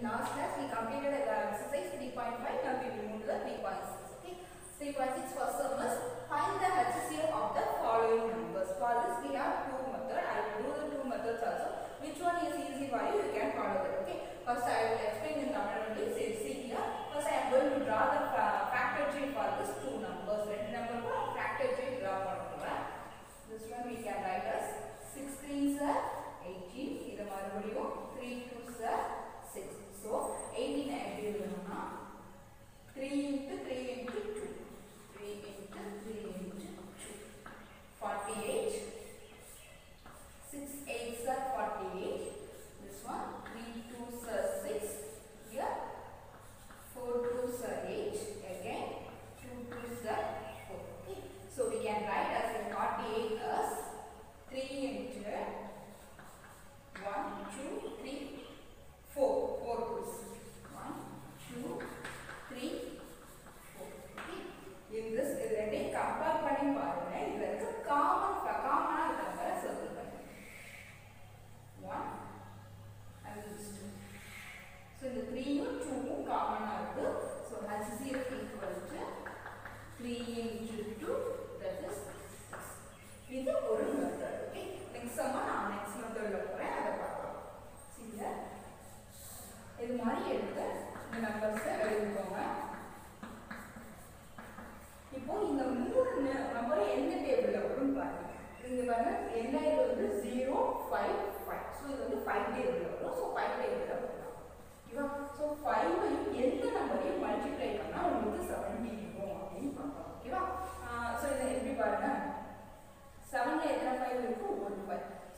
last class we completed the exercise 3.5 now we will move to the 3.6 okay 3.6 first sum is find the HCF of the following numbers. For this we have two method. I will do the two methods also. Which one is easy for you? You can follow that. Okay first I will explain in Tamil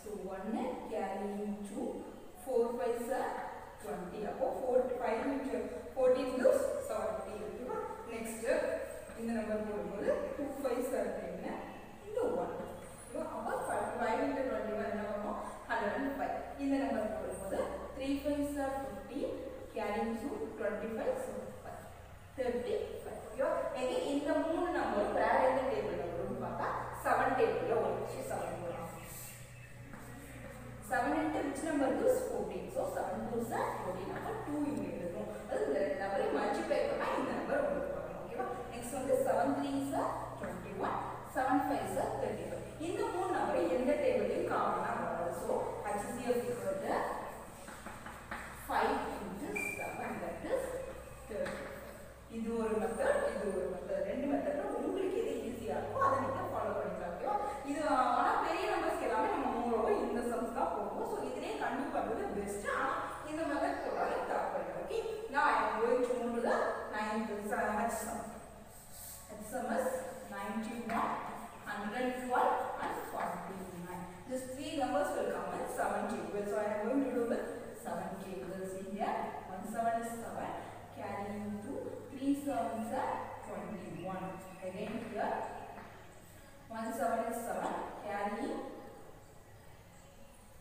So 1 and carrying 2, 4 5s are 20. Appo 4, 5 into 14 gives 70. Next, in the number 2 5s are 10 into 1. Appo 5 into 21 105. In the number 3 5s are 50, carrying 2, 25, so 5. 35. Again, in the moon number, where sevens are 21 again here 1 7 is 7 carrying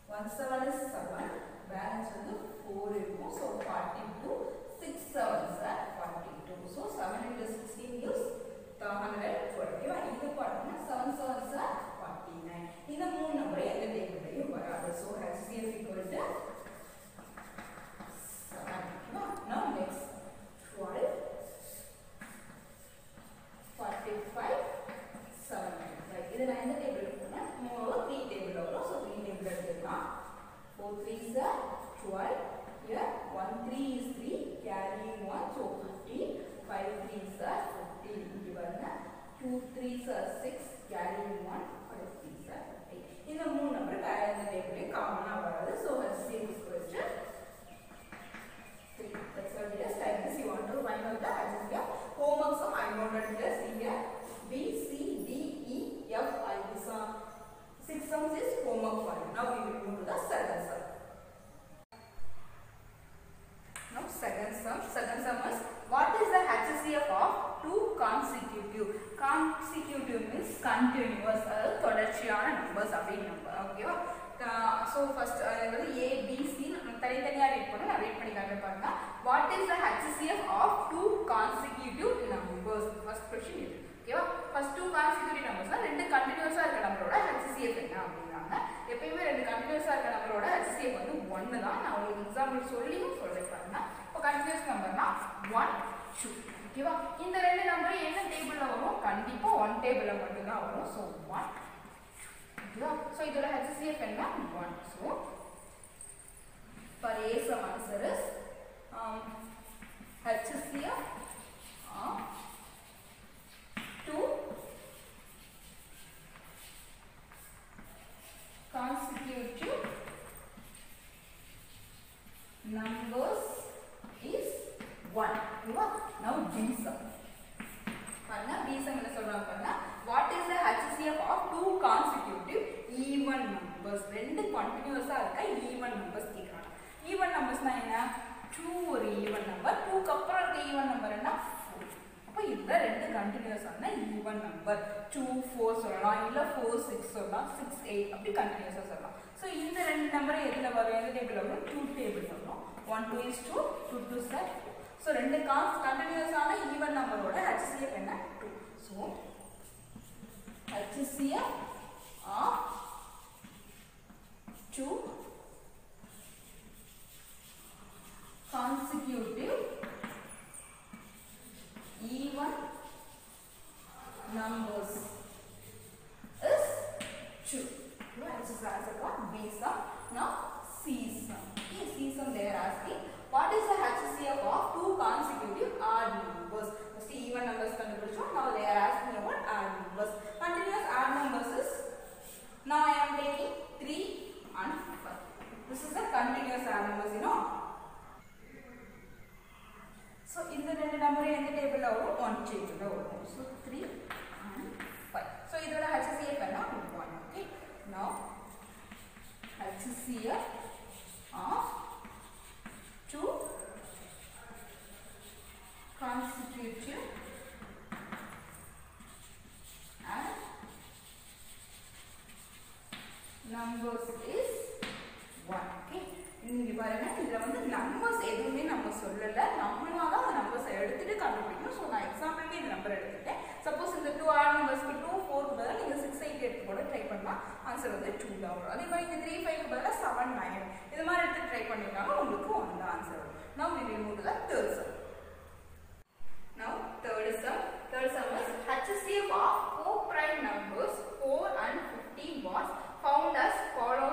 1 7 is 7 balance வந்து 4 இருக்கும் so 42 6 sevens are 42 so 7 into 16 இது நான் எந்த table போனேன் மூணு three table வரும் so three table எடுத்துக்கலாம் four three sir twelve here one three is three carrying one so fifty five three sir fifty இங்கே பாருங்க two three sir six carrying one five three sir fifty இந்த மூணு number continuous அதாவது தொடர்ச்சியான numbers அப்படின்னு number ஓகேவா so first அதாவது ABC நம்ம தனித்தனியாக ரீட் பண்ணி நான் ரீட் பண்ணி காட்ட பாருங்க. What is the HCF of two consecutive numbers first question இது ஓகேவா ஃபர்ஸ்ட் டூ கான்சிக்யூட்டிவ் நம்பர்ஸ் தான் ரெண்டு கண்டினியூஸாக இருக்க நம்பரோட ஹெச்சிஎஃப் என்ன அப்படிங்கிறாங்க எப்பயுமே ரெண்டு கண்டினியூஸாக இருக்க நம்பரோட ஹெச்சிஎஃப் வந்து ஒன்று தான். நான் உங்களுக்கு எக்ஸாம்பிள் சொல்லியும் சொல்லியிருப்பாருன்னா இப்போ கண்டினியூஸ் நம்பர்னா ஒன் டூ ஓகேவா இந்த ரெண்டு நம்பரும் என்ன டேபிள் ಗಳ ಮೊದಲ ಅವನು ಸೊ ಒನ್ ಇದು ಸೊ ಇದರ ಹೆಚ್ ಸಿ ಎಫ್ ಎನ್ನ one so for A some answer is um, HCF of கண்டினியூஸாக இருக்க? ஈவன் நம்பர்ஸ் கேட்குறாங்க ஈவன் நம்பர்ஸ்னால் என்ன? டூ ஒரு ஈவன் நம்பர் டூக்கு அப்புறம் இருக்க ஈவன் நம்பர் என்ன? அப்போ இந்த ரெண்டு கண்டினியூஸான ஈவன் நம்பர் டூ ஃபோர் சொல்லலாம். இல்லை ஃபோர் சிக்ஸ் சொல்லலாம். சிக்ஸ் எயிட் அப்படி கண்டினியூஸாக சொல்லலாம். ஸோ இந்த ரெண்டு நம்பர் எதில் வரும்? எந்த டேபிள் வரும்? டூ டேபிள் வரும். One two is two two two are so ரெண்டு காஸ் கண்டினியூஸான ஈவன் நம்பரோட ஹெச்சிஎஃப் என்ன? Two so HCF of two consecutive CF of two consecutive and numbers is 1 okay? இங்க பாருங்க. இதுல வந்து நம்பர்ஸ் எதுவுமே நம்ம சொல்லல. நம்மளா தான் அந்த நம்பர்ஸ் எடுத்துட்டு கண்டுபிடிக்கணும். ஸோ நான் எக்ஸாம்பிளுக்கு இந்த நம்பர் எடுத்துட்டேன் சப்போஸ் இந்த டூ ஆர் நம்பர்ஸ்க்கு டூ ஃபோர் பதில் நீங்கள் எடுத்து கூட ட்ரை பண்ணலாம். ஆன்சர் வந்து டூ தான் வரும். அதே மாதிரி இந்த த்ரீ ஃபைவ்க்கு பதிலாக செவன் நைன் இது மாதிரி எடுத்து ட்ரை பண்ணிட்டாலும் உங்களுக்கு ஒன் தான் ஆன்சர் வரும். Now we will move to third sum now third sum third sum HCF of four prime numbers 4 and 15 was found as follows